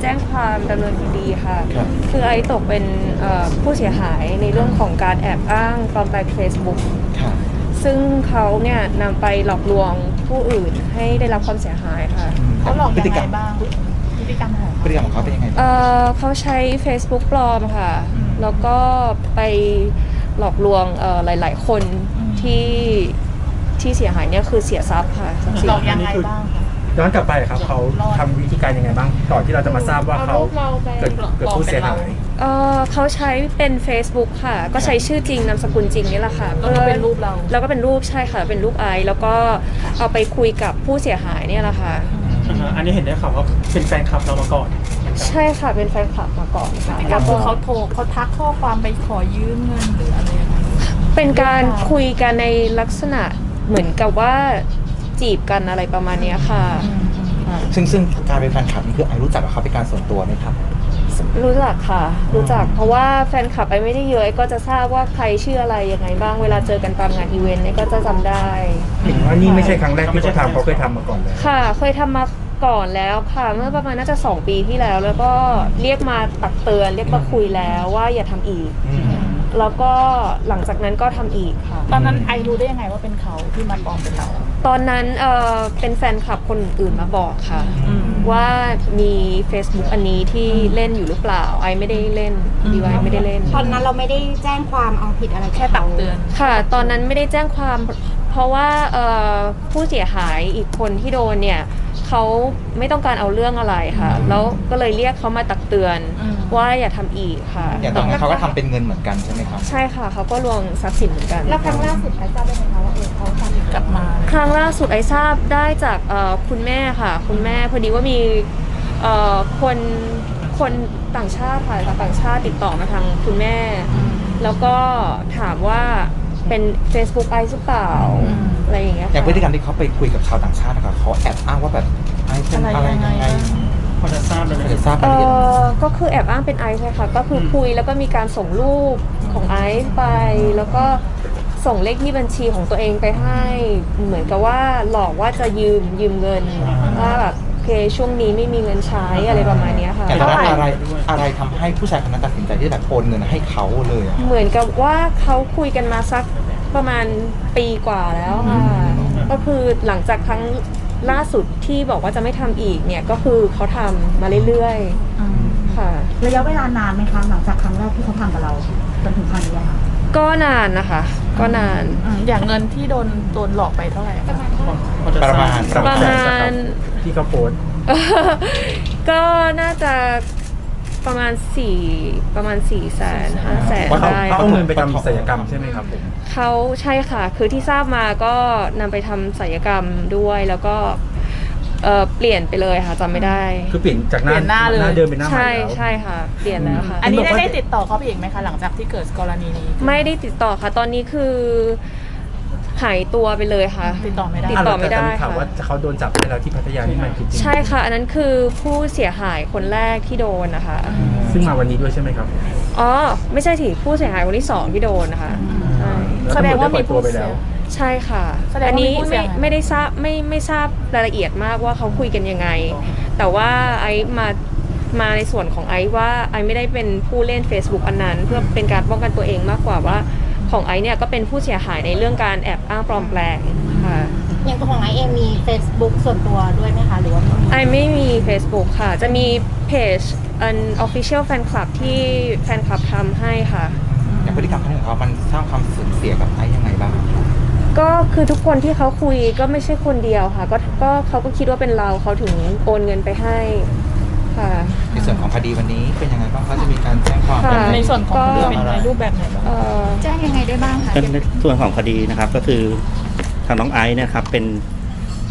แจ้งความดำเนินคดีค่ะ ครับ คือไอซ์ตกเป็นเอ่อผู้เสียหายในเรื่องของการแอบอ้างปลอมแปลง Facebook ค่ะ ซึ่งเขาเนี่ยนำไปหลอกลวงผู้อื่นให้ได้รับความเสียหายค่ะ เขาหลอกพฤยังติกรไงรมบ้าง พฤติกรรมของพฤติกรรมของเขาเป็นยังไงบ้าง เอ่อเขาใช้ Facebook ปลอมค่ะ อืม แล้วก็ไปหลอกลวงเอ่อหลาย ๆ คนที่ที่เสียหายเนี่ยคือเสียทรัพย์ค่ะทรัพย์สินหลอกยังไงบ้างคะ ย้อนกลับไปครับเขาทำวิธีการยังไงบ้างก่อนที่เราจะมาทราบว่าเขาเกิดเกิดผู้เสียหายเอ่อเขาใช้เป็น Facebook ค่ะ ก็ใช้ชื่อจริงนามสกุลจริงนี่แหละค่ะแล้วก็เป็นรูปเรา แล้วก็เป็นรูปใช่ค่ะ เป็นรูปไอซ์แล้วก็เอาไปคุยกับผู้เสียหายเนี่ยแหละค่ะอ่าฮะอันนี้เห็นได้ข่าวว่าเป็นแฟนคลับเรามาก่อน ใช่ค่ะ เป็นแฟนคลับมาก่อนค่ะพฤติกรแล้รมวคืก็อเขาโทรเขาทักข้อความไปขอยืมเงินหรืออะไรยังไงเป็นการคุยกันในลักษณะเหมือนกับว่า จีบกันอะไรประมาณเนี้ยค่ะค่ะ ซึ่งซึ่งการเป็นแฟนคลับนี่คือไอรู้จักกับเขาเป็นการส่วนตัวไหมครับ รู้จักค่ะ รู้จักเพราะว่าแฟนคลับไอไม่ได้เยอะไอ้ก็จะทราบว่าใครชื่ออะไรยังไงบ้างเวลาเจอกันตามงานอีเวนต์ไอ้ก็จะจำได้ เห็นว่านี่ไม่ใช่ครั้งแรกที่เขาทำเขาเคยทำมาก่อนแล้วค่ะ เคยทำมาก่อนแล้วค่ะ เมื่อประมาณน่าจะ 2 ปีที่แล้ว แล้วก็เรียกมาตักเตือนเรียกมาคุยแล้วว่าอย่าทำอีก แล้วก็หลังจากนั้นก็ทำอีกค่ะ ตอนนั้นไอรู้ได้ยังไงว่าเป็นเขาที่มาปลอมเป็นเรา ตอนนั้นเออเป็นแฟนคลับคนอื่นมาบอกค่ะว่ามี Facebook อันนี้ที่เล่นอยู่หรือเปล่า ไอไม่ได้เล่นดีไวไม่ได้เล่น ตอนนั้นเราไม่ได้แจ้งความเอาผิดอะไรแค่ตักเตือน ค่ะ ตอนนั้นไม่ได้แจ้งความ เพราะว่าเอ่อผู้เสียหายอีกคนที่โดนเนี่ยเขาไม่ต้องการเอาเรื่องอะไรค่ะ แล้วก็เลยเรียกเขามาตักเตือนอืมว่าอย่าทำอีกค่ะอย่างตอนนั้นเขาก็ทำเป็นเงินเหมือนกันใช่ไหมครับใช่ค่ะเขาก็ลวงทรัพย์สินเหมือนกัน แล้วครั้งล่าสุดใครทราบได้ไหมคะว่าเออเขาทำกลับมา ครั้งล่าสุดไอทราบได้จากเอ่อคุณแม่ค่ะ คุณแม่พอดีว่ามีเอ่อคนคนต่างชาติค่ะจากต่างชาติติดต่อมาทางคุณแม่ แล้วก็ถามว่า เป็น Facebook ไอซ์หรือเปล่า อืม อะไรอย่างเงี้ยอย่างค่ะพฤติกรรมที่เขาไปคุยกับชาวต่างชาตินะครับเขาแอบอ้างว่าแบบไอเป็นอะไรยังไงพอจะทราบเลยเดี๋ยวทราบเอรายละเอียด อก็คือแอบอ้างเป็นไอซ์เลยค่ะ ก็คือคุยแล้วก็มีการส่งรูปของไอซ์ไป แล้วก็ส่งเลขที่บัญชีของตัวเองไปให้ เหมือนกับว่าหลอกว่าจะยืมยืมเงินว่าแบบโอ เค ช่วงนี้ไม่มีเงินใช้อะไรประมาณเนี้ยค่ะอย่างตอนนั้นอะไรอะไรทำให้ผู้ชายคนนั้นตัดสินใจที่แบบโอนเงินให้เขาเลยอะ เหมือนกับว่าเขาคุยกันมาสักประมาณปีกว่าแล้วค่ะ ก็คือหลังจากครั้งล่าสุดที่บอกว่าจะไม่ทำอีกเนี่ยก็คือเขาทำมาเรื่อยๆค่ะ ระยะเวลานานไหมคะหลังจากครั้งแรกที่เขาทำกับเราจนถึงครั้งนี้อะค่ะก็นานนะคะ ก็นานอืมอย่างเงินที่โดนโดนหลอกไปเท่าไหร่คะพอจะประทรามาณบประมาณ ที่เขาโพสต์ก็น่าจะประมาณสี่ประมาณสี่แสนห้าแสนว่าเขาได้ เขาเอาเงินไปทำศัลยกรรมใช่ไหมครับผม เขาใช่ค่ะ คือที่ทราบมาก็นำไปทำศัลยกรรมด้วยแล้วก็เอ่อเปลี่ยนไปเลยค่ะจำไม่ได้ คือเปลี่ยนจากหน้าเปลี่ยนหน้าเลย เดิมเป็นหน้าใหม่ใช่แล้ว ใช่ค่ะ เปลี่ยนแล้วค่ะ อันนี้ได้บอกว่าได้ติดต่อเขาไปอีกไหมคะ หลังจากที่เกิดกรณีนี้ ไม่ได้ติดต่อค่ะ ตอนนี้คือ หายตัวไปเลยค่ะ ติดต่อไม่ได้ ติดต่อไม่ได้แต่มีข่าวค่ะว่าเขาโดนจับได้แล้วที่พัทยานี่มันคือจริงใช่ค่ะ อันนั้นคือผู้เสียหายคนแรกที่โดนนะคะ ซึ่งมาวันนี้ด้วยใช่ไหมครับอ๋อไม่ใช่สิผู้เสียหายคนที่สองที่โดนนะคะใช่แสดงว่ามีตัวผู้ไปเสีแล้ยวใช่ค่ะแสดงว่าอันนี้มีผู้เสีไม่ยหายไม่ได้ทราบไม่ไม่ทราบรายละเอียดมากว่าเขาคุยกันยังไง แต่ว่าไอซ์มามาในส่วนของไอซ์ว่าไอซ์ไม่ได้เป็นผู้เล่น Facebook อันนั้น เพื่อเป็นการป้องกันตัวเองมากกว่าว่า ของไอซ์เนี่ยก็เป็นผู้เสียหายในเรื่องการแอบอ้างปลอมแปลงค่ะอย่างตัวของไอเองมี Facebook ส่วนตัวด้วยไหมคะหรือว่าไม่มีไอไม่มี Facebook ค่ะ จะมีเพจอัน official fan club ที่แฟนคลับทำให้ค่ะ อย่างพฤติกรรมของเขา มันสร้างความสูญเสียกับไอ้ยังไงบ้างครับก็คือทุกคนที่เขาคุยก็ไม่ใช่คนเดียวค่ะ ก็ก็เขาก็คิดว่าเป็นเราเขาถึงโอนเงินไปให้ ค่ะ ในส่วนของคดีวันนี้เป็นยังไงบ้างเขาจะมีการแจ้งความค่ะ ในส่วนของก็คดีเป็นในรูปแบบไหนบ้างเอ่อ แจ้งยังไงได้บ้างคะก็ในส่วนของคดีนะครับก็คือทางน้องไอซ์เนยนะครับเป็น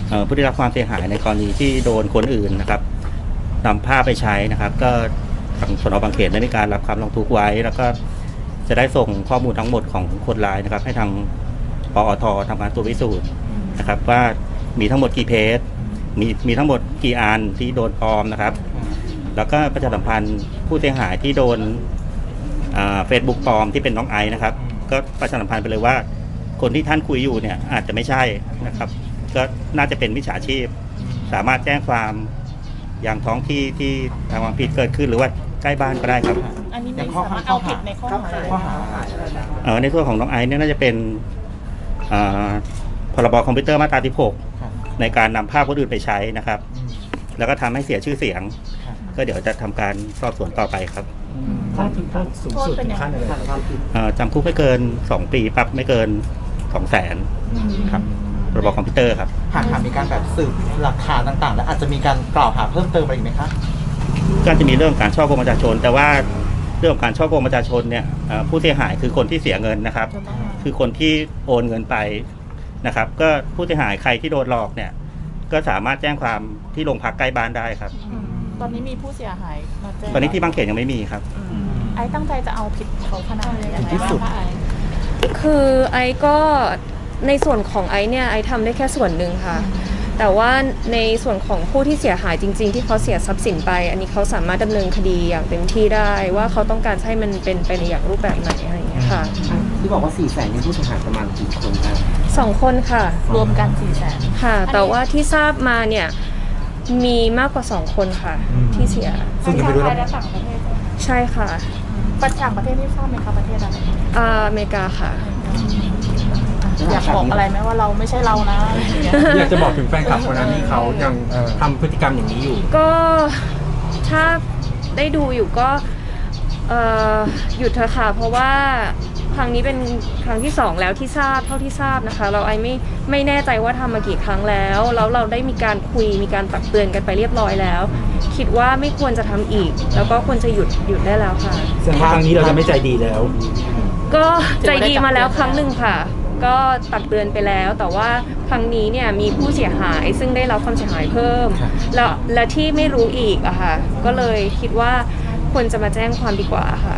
เอ่อผู้ได้รับความเสียหายในกรณีที่โดนคนอื่นนะครับนำภาพไปใช้นะครับ ก็ทางสน.บางเขนได้มีการรับคำร้องทุกข์ไว้ แล้วก็จะได้ส่งข้อมูลทั้งหมดของคนร้ายนะครับ ให้ทางปอท.ทำการตรวจพิสูจน์นะครับ ว่ามีทั้งหมดกี่เพจมีมีทั้งหมดกี่อันที่โดนปลอมนะครับ แล้วก็ประชาสัมพันธ์ผู้เสียหายที่โดนเฟซบุ๊กปลอมที่เป็นน้องไอซ์นะครับ ก็ประชาสัมพันธ์ไปเลยว่า คนที่ท่านคุยอยู่เนี่ยอาจจะไม่ใช่นะครับ ก็น่าจะเป็นมิจฉาชีพ สามารถแจ้งความยังท้องที่ที่ทางความผิดเกิดขึ้นหรือว่าใกล้บ้านก็ได้ครับ อันนี้แต่ไม่ข้อสามารถข้อเอาผิดในข้อหาข้อหาเอ่อในส่วนของน้องไอซ์เนี่ยน่าจะเป็นเอ่อพรบคอมพิวเตอร์มาตราที่ครับ6ในการนำภาพคนอื่นไปใช้นะครับอืมแล้วก็ทำให้เสียชื่อเสียงครับ ก็เดี๋ยวจะทำการสอบสวนต่อไปครับโทษถึงโทษสูงสุดถึงขั้นอะไรครับเอ่อจำคุกไม่เกิน 2 ปีปรับไม่เกิน 2 0 0แสนครับพรบคอมพิวเตอร์ครับ หากหากมีการแบบสืบหลักฐานต่างๆ แล้วอาจจะมีการกล่าวหาเพิ่มเติมอะไรอีกไหมคะ ก็จะมีเรื่องการช่อโกงประชาชน แต่ว่าเรื่องของการช่อโกงประชาชนเนี่ยเอ่อผู้เสียหายคือคนที่เสียเงินนะครับ คือคนที่โอนเงินไปนะครับ ก็ผู้เสียหายใครที่โดนหลอกเนี่ย ก็สามารถแจ้งความที่โรงพักใกล้บ้านได้ครับ ตอนนี้มีผู้เสียหายมาแจ้งตอนนี้ที่บางเขนยังไม่มีครับ ไอ้ตั้งใจจะเอาผิดเขาขนาดไหนยังไงที่สุด บ้างคะไอ้คือไอซ์ก็ในส่วนของไอซ์เนี่ยไอซ์ทำได้แค่ส่วนหนึ่งค่ะ แต่ว่าในส่วนของผู้ที่เสียหายจริง ๆ ที่เขาเสียทรัพย์สินไป อันนี้เขาสามารถดำเนินคดีอย่างเต็มที่ได้ ว่าเขาต้องการให้มันเป็นไปในอย่างรูปแบบไหนอะไรอย่างเงี้ยค่ะที่บอกว่า4ี่แสนนี่ผู้เสียหายประมาณกี่คนครับสองคนค่ะรวมกันสี่แสนค่ะ แต่ว่าที่ทราบมาเนี่ย มีมากกว่าสองคนค่ะ อืม ที่เสีย ซึ่งยังไม่รู้นะใช่ค่ะประต่างประเทศที่ทราบไหมคะประเทศอะไรอ่าอเมริกาค่ะ อยากบอกอะไรไหมว่าเราไม่ใช่เรานะอะไรอย่างเงี้ยอยากจะบอกถึงแฟนคลับคนนั้นที่เขายังเออ ทำพฤติกรรมอย่างนี้อยู่ ก็ถ้าได้ดูอยู่ก็เอ่อหยุดเถอะค่ะ เพราะว่า ครั้งนี้เป็นครั้งที่สองแล้วที่ทราบเท่าที่ทราบนะคะ เราไอไม่ไม่แน่ใจว่าทำมากี่ครั้งแล้ว แล้วเราได้มีการคุยมีการตักเตือนกันไปเรียบร้อยแล้ว คิดว่าไม่ควรจะทำอีก แล้วก็ควรจะหยุดหยุดได้แล้วค่ะแสดงว่าครั้งนี้เราจะไม่ใจดีแล้ว ก็ใจดีมาแล้วครั้งหนึ่งค่ะ ก็ตักเตือนไปแล้ว แต่ว่าครั้งนี้เนี่ยมีผู้เสียหายซึ่งได้รับความเสียหายเพิ่มครับแล้วและที่ไม่รู้อีกอะค่ะก็เลยคิดว่าควรจะมาแจ้งความดีกว่าค่ะ